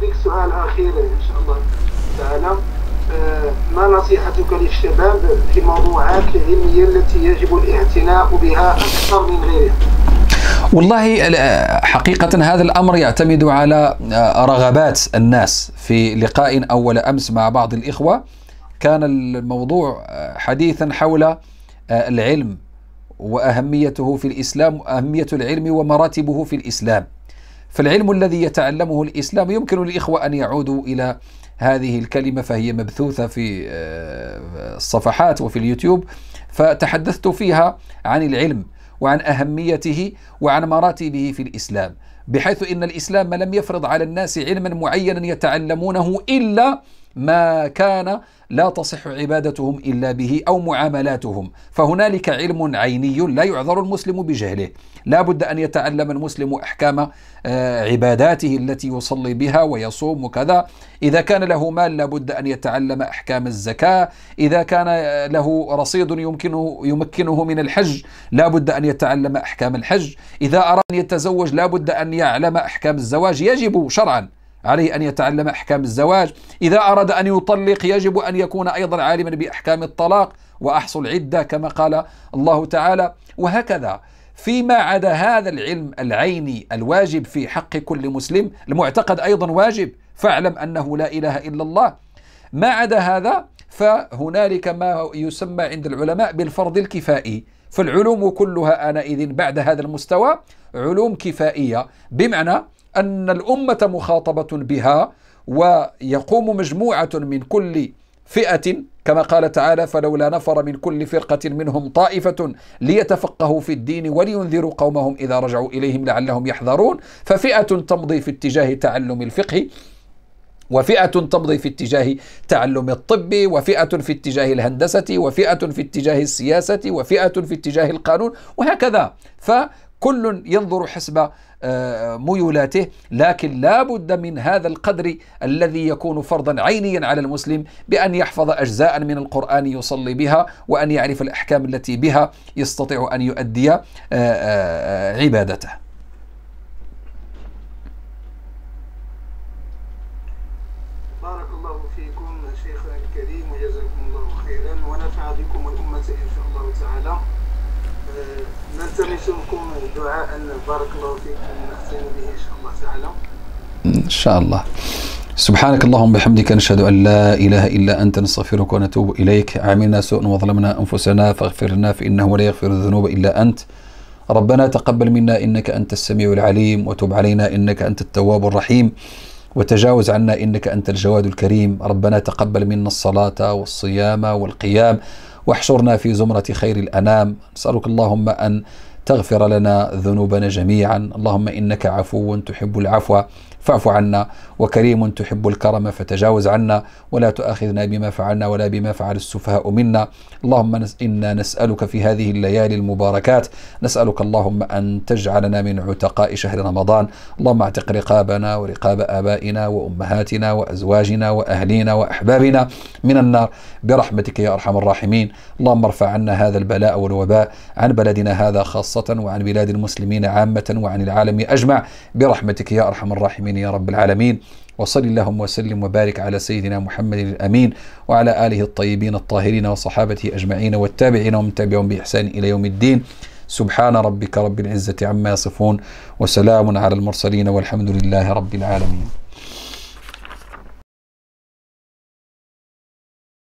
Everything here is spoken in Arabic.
فيك سؤال أخير إن شاء الله تعالى. آه، ما نصيحتك للشباب في الموضوعات العلمية التي يجب الاعتناء بها أكثر من غيرها؟ والله حقيقة هذا الأمر يعتمد على آه، رغبات الناس في لقاء أول أمس مع بعض الإخوة. كان الموضوع آه، حديثا حول العلم وأهميته في الإسلام أهمية العلم ومراتبه في الإسلام. فالعلم الذي يتعلمه الإسلام يمكن للإخوة أن يعودوا إلى هذه الكلمة فهي مبثوثة في الصفحات وفي اليوتيوب. فتحدثت فيها عن العلم وعن أهميته وعن مراتبه في الإسلام بحيث إن الإسلام لم يفرض على الناس علما معينا يتعلمونه إلا ما كان لا تصح عبادتهم إلا به أو معاملاتهم. فهنالك علم عيني لا يعذر المسلم بجهله. لا بد أن يتعلم المسلم أحكام آه، عباداته التي يصلي بها ويصوم وكذا. إذا كان له مال لا بد أن يتعلم أحكام الزكاة. إذا كان له رصيد يمكنه يمكنه من الحج لا بد أن يتعلم أحكام الحج. إذا أراد أن يتزوج لا بد أن يعلم أحكام الزواج. يجب شرعا عليه أن يتعلم أحكام الزواج. إذا أراد أن يطلق يجب أن يكون أيضا عالما بأحكام الطلاق وأحصل عدة كما قال الله تعالى. وهكذا فيما عدا هذا العلم العيني الواجب في حق كل مسلم المعتقد أيضا واجب فاعلم أنه لا إله إلا الله. ما عدا هذا فهنالك ما يسمى عند العلماء بالفرض الكفائي. فالعلوم كلها آنئذ بعد هذا المستوى علوم كفائية. بمعنى أن الأمة مخاطبة بها ويقوم مجموعة من كل فئة كما قال تعالى فلولا نفر من كل فرقة منهم طائفة ليتفقهوا في الدين ولينذروا قومهم إذا رجعوا إليهم لعلهم يحذرون ففئة تمضي في اتجاه تعلم الفقه وفئة تمضي في اتجاه تعلم الطب وفئة في اتجاه الهندسة وفئة في اتجاه السياسة وفئة في اتجاه القانون وهكذا. فكل ينظر حسب آه، ميولاته لكن لا بد من هذا القدر الذي يكون فرضا عينيا على المسلم بأن يحفظ أجزاء من القرآن يصلي بها وأن يعرف الأحكام التي بها يستطيع أن يؤدي آه، آه، عبادته. بارك الله فيكم شيخنا الكريم وجزاكم الله خيرا ونفع بكم إن شاء الله تعالى. لكم دعاء بارك الله نختم به. إن شاء الله تعالى. إن شاء الله. سبحانك اللهم بحمدك نشهد أن لا إله إلا أنت نستغفرك ونتوب إليك. عملنا سوء وظلمنا أنفسنا فاغفر لنا فإنه لا يغفر الذنوب إلا أنت. ربنا تقبل منا إنك أنت السميع العليم وتب علينا إنك أنت التواب الرحيم وتجاوز عنا إنك أنت الجواد الكريم. ربنا تقبل منا الصلاة والصيام والقيام واحشرنا في زمرة خير الأنام. نسألك اللهم أن تغفر لنا ذنوبنا جميعا. اللهم إنك عفو تحب العفو فاعف عنا. وكريم تحب الكرم فتجاوز عنا. ولا تؤاخذنا بما فعلنا ولا بما فعل السفهاء منا. اللهم إنا نسألك في هذه الليالي المباركات. نسألك اللهم أن تجعلنا من عتقاء شهر رمضان. اللهم اعتق رقابنا ورقاب آبائنا وأمهاتنا وأزواجنا وأهلينا وأحبابنا. من النار. برحمتك يا أرحم الراحمين. اللهم ارفع عنا هذا البلاء والوباء عن بلدنا هذا خاصة وعن بلاد المسلمين عامة وعن العالم أجمع. برحمتك يا أرحم الراحمين يا رب العالمين. وصل اللهم وسلم وبارك على سيدنا محمد الأمين وعلى آله الطيبين الطاهرين وصحابته أجمعين والتابعين ومن تبعهم بإحسان إلى يوم الدين. سبحان ربك رب العزة عما يصفون وسلام على المرسلين والحمد لله رب العالمين.